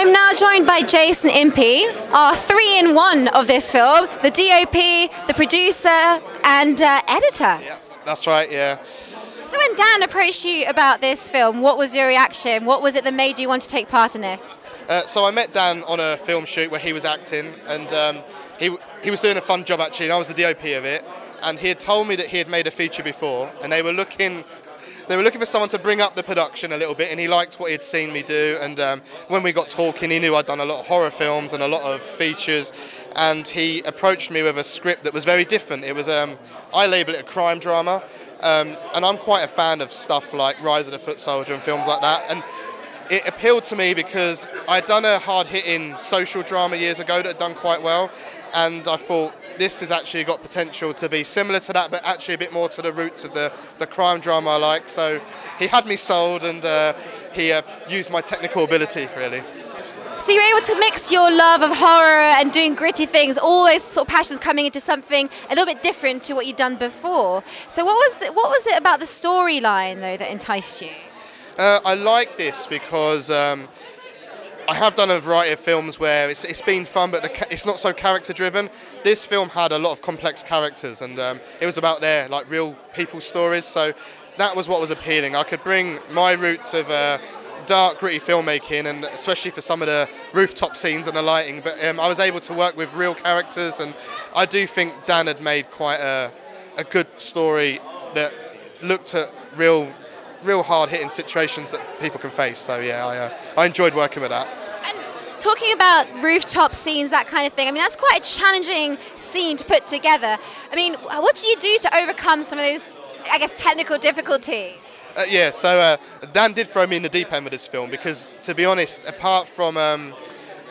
I'm now joined by Jason Impey, our three in one of this film the DOP, the producer, and uh, editor. Yeah, that's right, yeah. So, when Dan approached you about this film, what was your reaction? What was it that made you want to take part in this? Uh, so, I met Dan on a film shoot where he was acting, and um, he, he was doing a fun job actually, and I was the DOP of it. And he had told me that he had made a feature before, and they were looking they were looking for someone to bring up the production a little bit, and he liked what he'd seen me do. And um, when we got talking, he knew I'd done a lot of horror films and a lot of features, and he approached me with a script that was very different. It was, um, I label it a crime drama, um, and I'm quite a fan of stuff like Rise of the Foot Soldier and films like that. And it appealed to me because I'd done a hard-hitting social drama years ago that had done quite well, and I thought this has actually got potential to be similar to that, but actually a bit more to the roots of the, the crime drama I like. So he had me sold and uh, he uh, used my technical ability, really. So you're able to mix your love of horror and doing gritty things, all those sort of passions coming into something a little bit different to what you'd done before. So what was what was it about the storyline though that enticed you? Uh, I like this because um, I have done a variety of films where it's, it's been fun, but the, it's not so character driven. This film had a lot of complex characters, and um, it was about their like real people stories. So that was what was appealing. I could bring my roots of uh, dark, gritty filmmaking, and especially for some of the rooftop scenes and the lighting. But um, I was able to work with real characters, and I do think Dan had made quite a, a good story that looked at real real hard hitting situations that people can face. So yeah, I, uh, I enjoyed working with that. Talking about rooftop scenes, that kind of thing. I mean, that's quite a challenging scene to put together. I mean, what did you do to overcome some of those, I guess, technical difficulties? Uh, yeah, so uh, Dan did throw me in the deep end with this film because, to be honest, apart from um,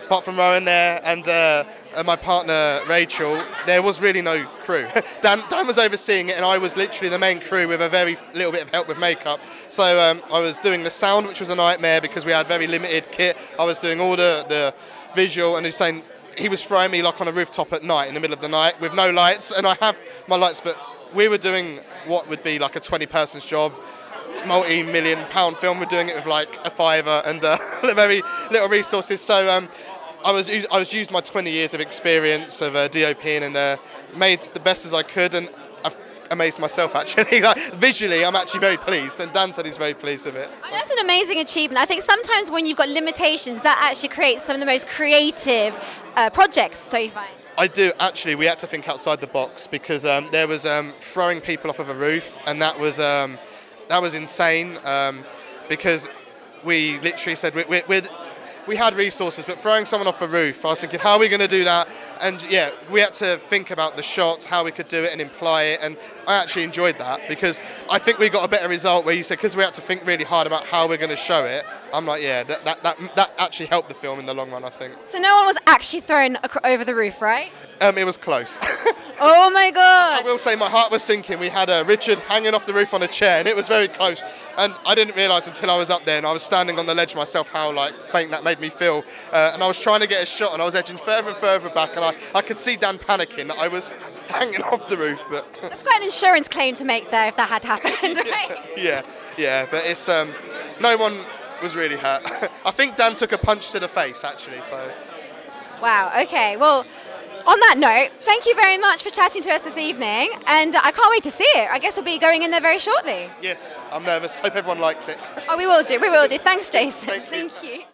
apart from Rowan there and uh, and my partner Rachel, there was really no crew. Dan, Dan was overseeing it, and I was literally the main crew with a very little bit of help with makeup. So um, I was doing the sound, which was a nightmare because we had very limited kit. I was doing all the, the visual, and he's saying he was throwing me like on a rooftop at night in the middle of the night with no lights, and I have my lights, but we were doing what would be like a 20 person's job multi-million pound film. We're doing it with like a fiver and uh, very little resources. So um, I was I was used my 20 years of experience of uh, DOPing and uh, made the best as I could, and I've amazed myself actually. like, visually, I'm actually very pleased, and Dan said he's very pleased with it. So. That's an amazing achievement. I think sometimes when you've got limitations, that actually creates some of the most creative uh, projects. Don't you find? I do actually. We had to think outside the box because um, there was um, throwing people off of a roof, and that was um, that was insane um, because we literally said we're, we're we had resources, but throwing someone off a roof, I was thinking, how are we going to do that? And yeah, we had to think about the shots, how we could do it and imply it. And I actually enjoyed that because I think we got a better result where you said, because we had to think really hard about how we're going to show it. I'm like, yeah, that, that, that, that, actually helped the film in the long run, I think. So no one was actually thrown over the roof, right? Um, it was close. oh my god! I will say my heart was sinking. We had uh, Richard hanging off the roof on a chair, and it was very close. And I didn't realise until I was up there and I was standing on the ledge myself how like faint that made me feel. Uh, and I was trying to get a shot, and I was edging further and further back, and I, I could see Dan panicking. I was hanging off the roof, but that's quite an insurance claim to make there if that had happened, right? yeah, yeah, but it's um, no one was really hurt. I think Dan took a punch to the face actually. So. Wow. Okay. Well. On that note, thank you very much for chatting to us this evening, and I can't wait to see it. I guess we'll be going in there very shortly. Yes, I'm nervous. Hope everyone likes it. Oh, we will do. We will do. Thanks, Jason. Thank you. Thank you.